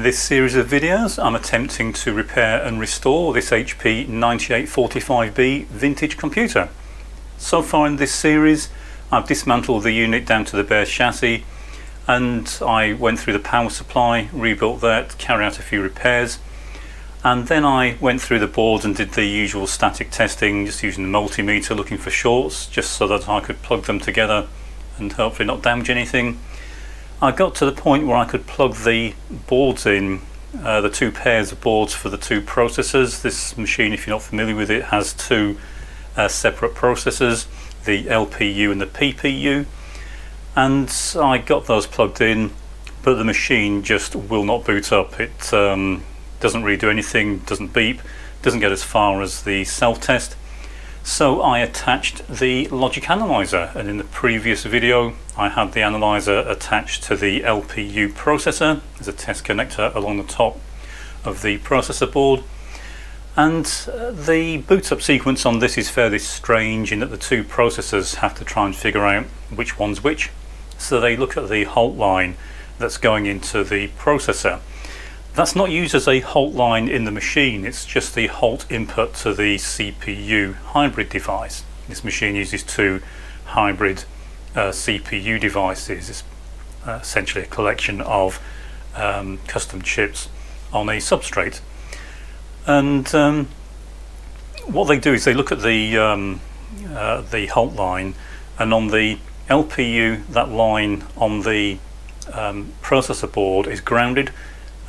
In this series of videos I'm attempting to repair and restore this HP 9845B vintage computer. So far in this series I've dismantled the unit down to the bare chassis and I went through the power supply, rebuilt that, carried out a few repairs and then I went through the board and did the usual static testing just using the multimeter looking for shorts just so that I could plug them together and hopefully not damage anything I got to the point where I could plug the boards in, uh, the two pairs of boards for the two processors. This machine, if you're not familiar with it, has two uh, separate processors, the LPU and the PPU. And I got those plugged in, but the machine just will not boot up. It um, doesn't really do anything, doesn't beep, doesn't get as far as the self-test. So I attached the logic analyzer and in the previous video I had the analyzer attached to the LPU processor. There's a test connector along the top of the processor board and uh, the boot up sequence on this is fairly strange in that the two processors have to try and figure out which one's which. So they look at the halt line that's going into the processor that's not used as a halt line in the machine, it's just the halt input to the CPU hybrid device. This machine uses two hybrid uh, CPU devices. It's uh, essentially a collection of um, custom chips on a substrate. And um, what they do is they look at the, um, uh, the halt line and on the LPU that line on the um, processor board is grounded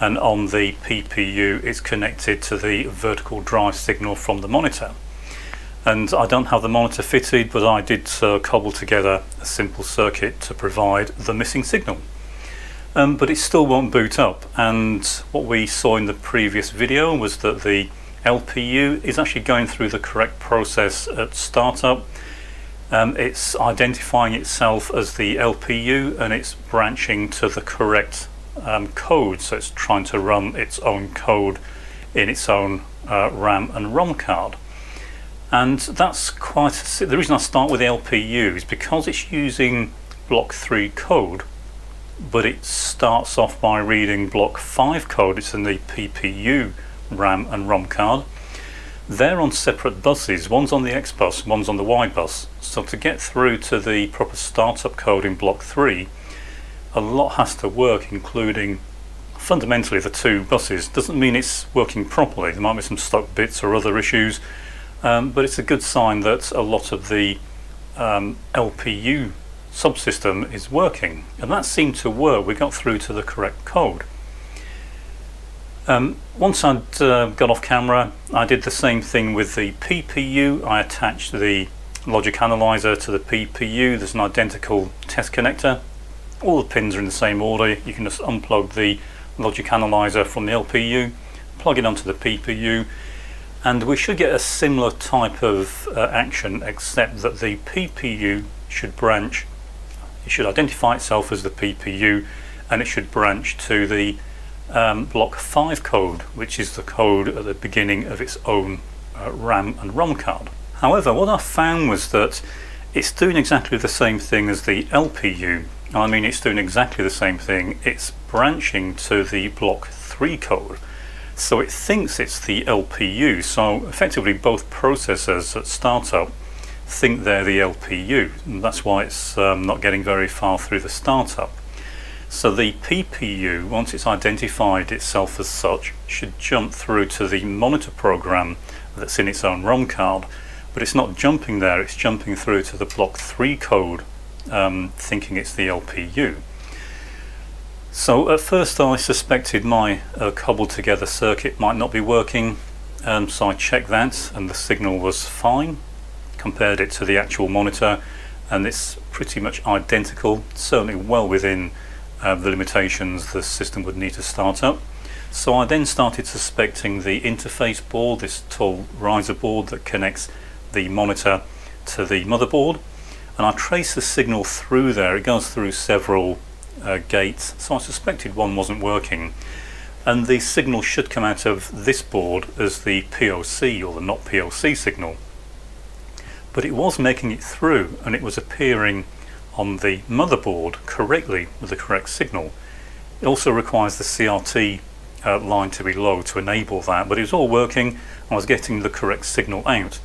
and on the PPU it's connected to the vertical drive signal from the monitor. And I don't have the monitor fitted but I did uh, cobble together a simple circuit to provide the missing signal. Um, but it still won't boot up. And what we saw in the previous video was that the LPU is actually going through the correct process at startup. Um, it's identifying itself as the LPU and it's branching to the correct um, code, so it's trying to run its own code in its own uh, RAM and ROM card. And that's quite, the reason I start with LPU is because it's using block 3 code, but it starts off by reading block 5 code, it's in the PPU RAM and ROM card. They're on separate buses, one's on the X bus, one's on the Y bus. So to get through to the proper startup code in block 3, a lot has to work, including fundamentally the two buses. Doesn't mean it's working properly. There might be some stuck bits or other issues, um, but it's a good sign that a lot of the um, LPU subsystem is working. And that seemed to work. We got through to the correct code. Um, once I'd uh, got off camera, I did the same thing with the PPU. I attached the logic analyzer to the PPU. There's an identical test connector all the pins are in the same order you can just unplug the logic analyzer from the LPU plug it onto the PPU and we should get a similar type of uh, action except that the PPU should branch it should identify itself as the PPU and it should branch to the um, block 5 code which is the code at the beginning of its own uh, RAM and ROM card. However what I found was that it's doing exactly the same thing as the LPU I mean it's doing exactly the same thing. It's branching to the block 3 code. So it thinks it's the LPU. So effectively both processors at startup think they're the LPU. And that's why it's um, not getting very far through the startup. So the PPU, once it's identified itself as such, should jump through to the monitor program that's in its own ROM card. But it's not jumping there, it's jumping through to the block 3 code um, thinking it's the LPU. So at first I suspected my uh, cobbled together circuit might not be working um, so I checked that and the signal was fine. Compared it to the actual monitor and it's pretty much identical certainly well within uh, the limitations the system would need to start up. So I then started suspecting the interface board this tall riser board that connects the monitor to the motherboard and I trace the signal through there it goes through several uh, gates so I suspected one wasn't working and the signal should come out of this board as the POC or the not POC signal but it was making it through and it was appearing on the motherboard correctly with the correct signal it also requires the CRT uh, line to be low to enable that, but it was all working. I was getting the correct signal out.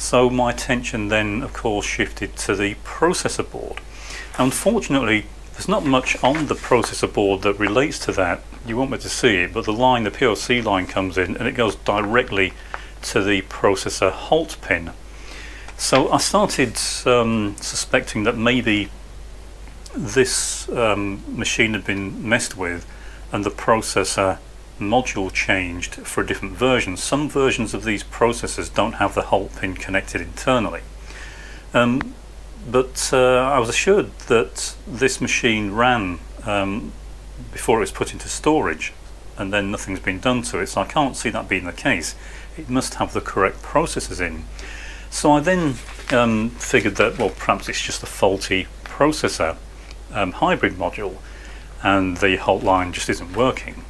So my attention then, of course, shifted to the processor board. Unfortunately, there's not much on the processor board that relates to that. You won't be able to see it, but the line, the PLC line comes in and it goes directly to the processor halt pin. So I started um, suspecting that maybe this um, machine had been messed with and the processor module changed for a different version. Some versions of these processors don't have the halt pin connected internally. Um, but uh, I was assured that this machine ran um, before it was put into storage and then nothing's been done to it so I can't see that being the case it must have the correct processors in so I then um, figured that well perhaps it's just a faulty processor um, hybrid module and the halt line just isn't working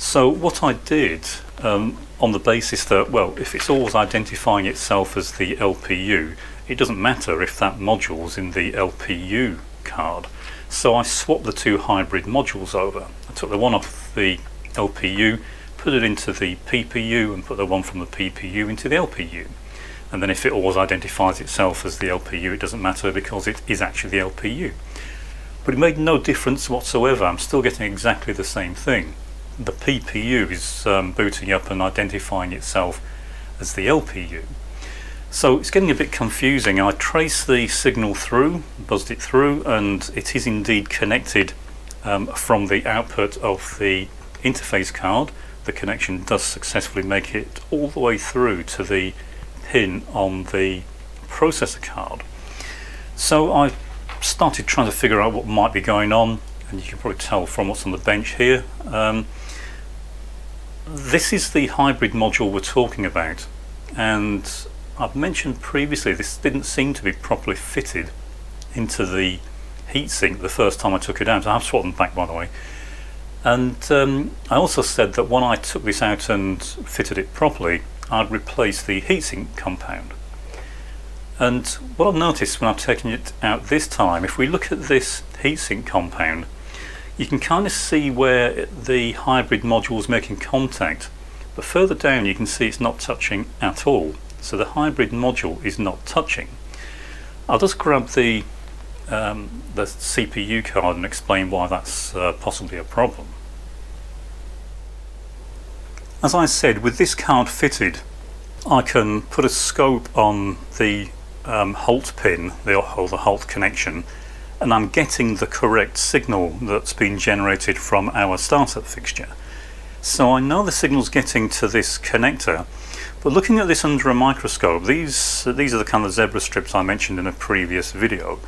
so what I did um, on the basis that well if it's always identifying itself as the LPU it doesn't matter if that module's in the LPU card. So I swapped the two hybrid modules over. I took the one off the LPU, put it into the PPU and put the one from the PPU into the LPU. And then if it always identifies itself as the LPU, it doesn't matter because it is actually the LPU. But it made no difference whatsoever. I'm still getting exactly the same thing. The PPU is um, booting up and identifying itself as the LPU. So it's getting a bit confusing. I traced the signal through, buzzed it through, and it is indeed connected um, from the output of the interface card. The connection does successfully make it all the way through to the pin on the processor card. So I started trying to figure out what might be going on, and you can probably tell from what's on the bench here. Um, this is the hybrid module we're talking about, and I've mentioned previously this didn't seem to be properly fitted into the heatsink the first time I took it out. I have swapped them back by the way. And um, I also said that when I took this out and fitted it properly, I'd replace the heatsink compound. And what I've noticed when I've taken it out this time, if we look at this heatsink compound, you can kind of see where the hybrid module is making contact, but further down you can see it's not touching at all. So the hybrid module is not touching. I'll just grab the, um, the CPU card and explain why that's uh, possibly a problem. As I said, with this card fitted, I can put a scope on the um, halt pin, the, or the halt connection, and I'm getting the correct signal that's been generated from our startup fixture. So I know the signal's getting to this connector, but looking at this under a microscope, these, these are the kind of zebra strips I mentioned in a previous video.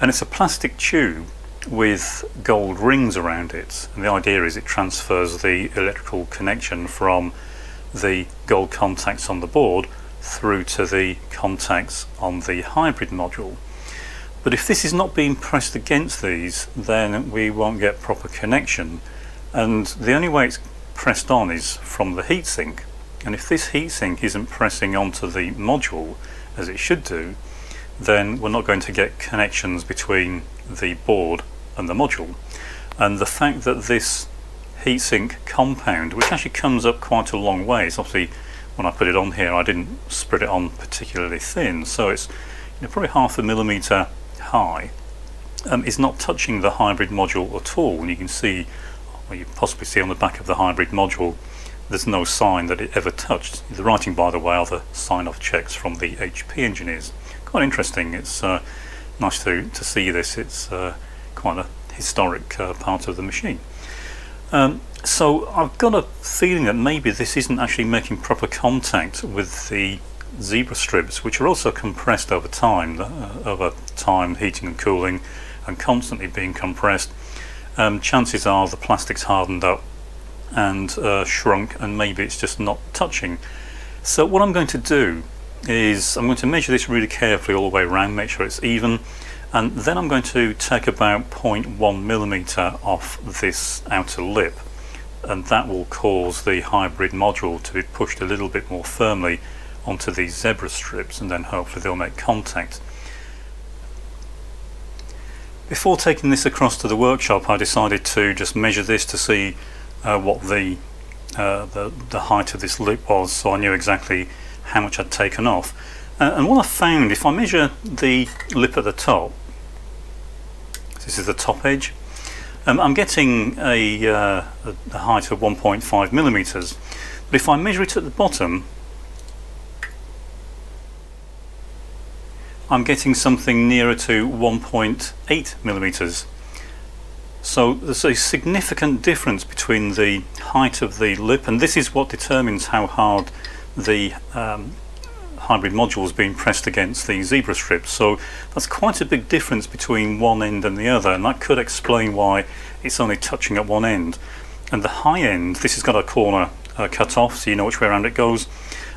And it's a plastic tube with gold rings around it. And the idea is it transfers the electrical connection from the gold contacts on the board through to the contacts on the hybrid module. But if this is not being pressed against these, then we won't get proper connection. And the only way it's pressed on is from the heatsink. And if this heatsink isn't pressing onto the module as it should do, then we're not going to get connections between the board and the module. And the fact that this heatsink compound, which actually comes up quite a long way, it's obviously when I put it on here I didn't spread it on particularly thin, so it's you know, probably half a millimetre high, um, is not touching the hybrid module at all. And you can see, well you possibly see on the back of the hybrid module, there's no sign that it ever touched. The writing, by the way, are the sign-off checks from the HP engineers. Quite interesting. It's uh, nice to, to see this. It's uh, quite a historic uh, part of the machine. Um, so I've got a feeling that maybe this isn't actually making proper contact with the zebra strips, which are also compressed over time, uh, over time heating and cooling, and constantly being compressed. Um, chances are the plastic's hardened up and uh, shrunk and maybe it's just not touching. So what I'm going to do is I'm going to measure this really carefully all the way around, make sure it's even, and then I'm going to take about 0.1 millimeter off this outer lip and that will cause the hybrid module to be pushed a little bit more firmly onto these zebra strips and then hopefully they'll make contact. Before taking this across to the workshop I decided to just measure this to see uh, what the uh, the, the height of this loop was so I knew exactly how much I'd taken off. Uh, and what I found, if I measure the lip at the top, this is the top edge, um, I'm getting a, uh, a height of 1.5 millimeters. But if I measure it at the bottom, I'm getting something nearer to 1.8 millimeters. So there's a significant difference between the height of the lip, and this is what determines how hard the um, hybrid module is being pressed against the zebra strips. So that's quite a big difference between one end and the other, and that could explain why it's only touching at one end. And the high end, this has got a corner uh, cut off, so you know which way around it goes,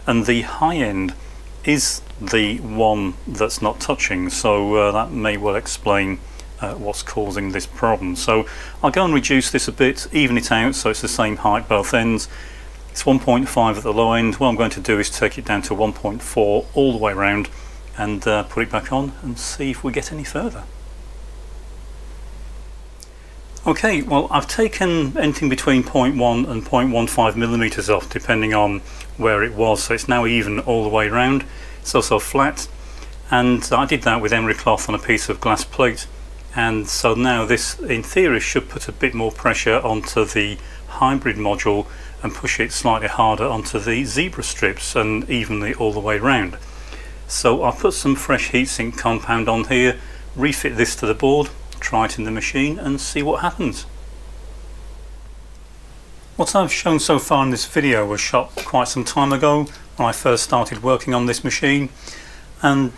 and the high end is the one that's not touching, so uh, that may well explain uh, what's causing this problem. So I'll go and reduce this a bit, even it out so it's the same height both ends. It's 1.5 at the low end. What I'm going to do is take it down to 1.4 all the way around and uh, put it back on and see if we get any further. Okay, well I've taken anything between 0.1 and 0.15 millimeters off depending on where it was so it's now even all the way around. It's also flat and I did that with emery cloth on a piece of glass plate and so now this in theory should put a bit more pressure onto the hybrid module and push it slightly harder onto the zebra strips and evenly all the way around. So I'll put some fresh heatsink compound on here, refit this to the board, try it in the machine and see what happens. What I've shown so far in this video was shot quite some time ago when I first started working on this machine and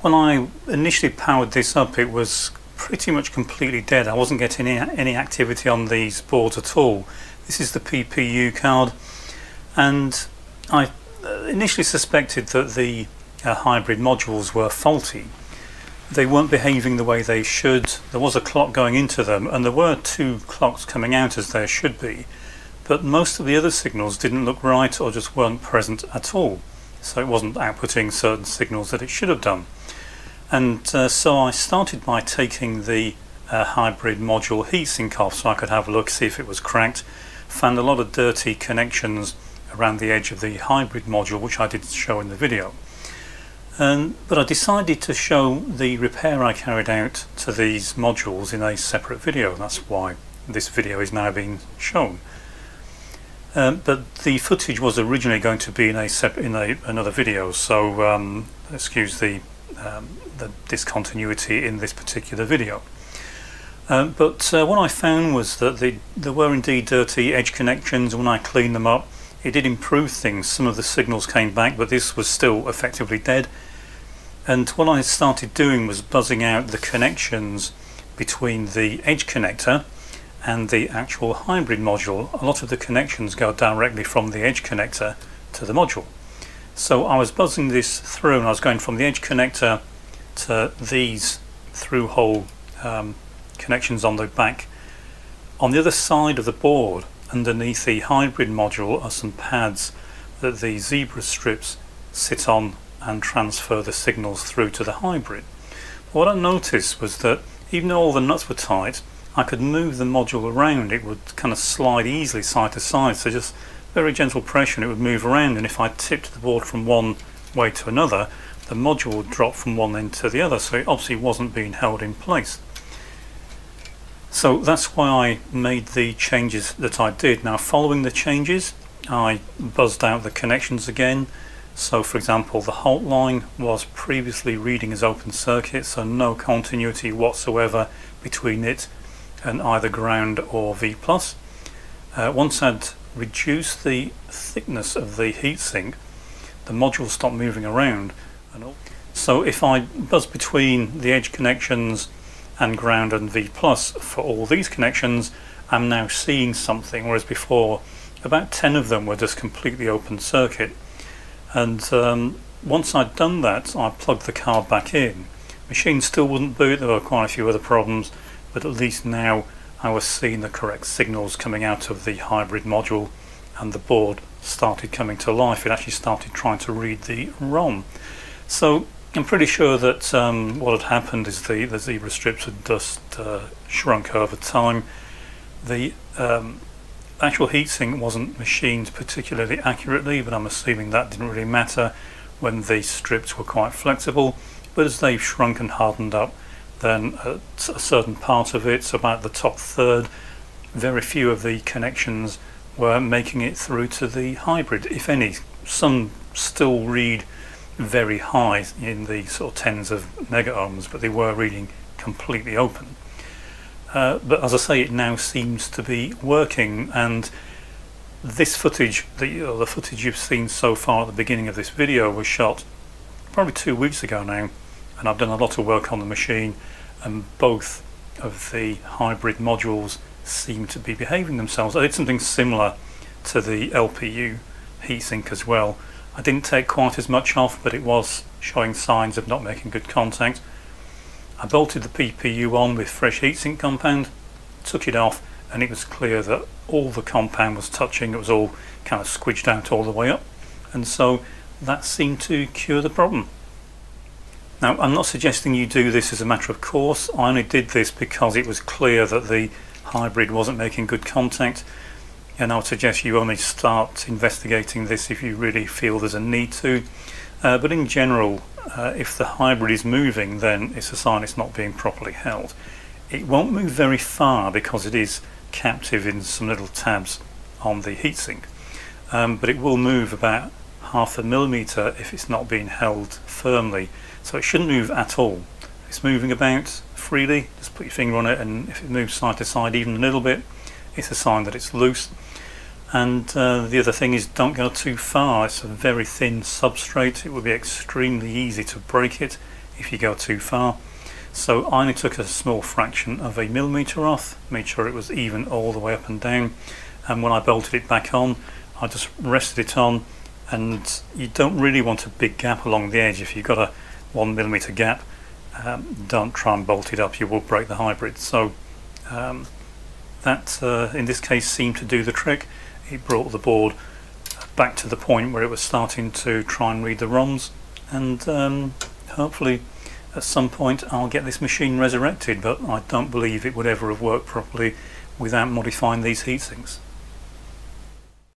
when I initially powered this up it was pretty much completely dead. I wasn't getting any, activity on these boards at all. This is the PPU card and I uh, initially suspected that the uh, hybrid modules were faulty. They weren't behaving the way they should. There was a clock going into them and there were two clocks coming out as there should be but most of the other signals didn't look right or just weren't present at all. So it wasn't outputting certain signals that it should have done. And uh, so I started by taking the uh, hybrid module heatsink off so I could have a look, see if it was cracked. Found a lot of dirty connections around the edge of the hybrid module, which I did show in the video. Um, but I decided to show the repair I carried out to these modules in a separate video. That's why this video is now being shown. Um, but the footage was originally going to be in a in a, another video, so um, excuse the um, the discontinuity in this particular video. Um, but uh, what I found was that the, there were indeed dirty edge connections. When I cleaned them up, it did improve things. Some of the signals came back, but this was still effectively dead. And what I started doing was buzzing out the connections between the edge connector and the actual hybrid module. A lot of the connections go directly from the edge connector to the module. So I was buzzing this through and I was going from the edge connector to these through hole um, connections on the back. On the other side of the board underneath the hybrid module are some pads that the zebra strips sit on and transfer the signals through to the hybrid. What I noticed was that even though all the nuts were tight I could move the module around it would kind of slide easily side to side so just very gentle pressure and it would move around and if I tipped the board from one way to another the module would drop from one end to the other so it obviously wasn't being held in place. So that's why I made the changes that I did. Now following the changes I buzzed out the connections again so for example the halt line was previously reading as open circuit so no continuity whatsoever between it and either ground or V+. Uh, once I'd reduced the thickness of the heatsink, the module stopped moving around. And so if I buzz between the edge connections and ground and V plus for all these connections, I'm now seeing something, whereas before about 10 of them were just completely open circuit. And um, once I'd done that, I plugged the card back in. Machine still wouldn't boot, there were quite a few other problems, but at least now I was seeing the correct signals coming out of the hybrid module and the board started coming to life. It actually started trying to read the ROM. So I'm pretty sure that um, what had happened is the, the zebra strips had just uh, shrunk over time. The um, actual heatsink wasn't machined particularly accurately, but I'm assuming that didn't really matter when the strips were quite flexible. But as they've shrunk and hardened up, then a certain part of it, so about the top third, very few of the connections were making it through to the hybrid, if any. Some still read very high in the sort of tens of mega ohms, but they were reading completely open. Uh, but as I say, it now seems to be working, and this footage, the, the footage you've seen so far at the beginning of this video, was shot probably two weeks ago now, and I've done a lot of work on the machine, and both of the hybrid modules seem to be behaving themselves. I did something similar to the LPU heatsink as well. I didn't take quite as much off, but it was showing signs of not making good contact. I bolted the PPU on with fresh heatsink compound, took it off and it was clear that all the compound was touching, it was all kind of squidged out all the way up and so that seemed to cure the problem. Now I'm not suggesting you do this as a matter of course, I only did this because it was clear that the hybrid wasn't making good contact and I would suggest you only start investigating this if you really feel there's a need to. Uh, but in general, uh, if the hybrid is moving then it's a sign it's not being properly held. It won't move very far because it is captive in some little tabs on the heatsink um, but it will move about half a millimeter if it's not being held firmly so it shouldn't move at all. It's moving about freely, just put your finger on it and if it moves side to side even a little bit it's a sign that it's loose and uh, the other thing is don't go too far. It's a very thin substrate. It would be extremely easy to break it if you go too far. So I only took a small fraction of a millimeter off made sure it was even all the way up and down. And when I bolted it back on I just rested it on. And you don't really want a big gap along the edge. If you've got a one millimeter gap um, don't try and bolt it up. You will break the hybrid. So um, that uh, in this case seemed to do the trick it brought the board back to the point where it was starting to try and read the ROMs and um, hopefully at some point I'll get this machine resurrected but I don't believe it would ever have worked properly without modifying these heatsinks.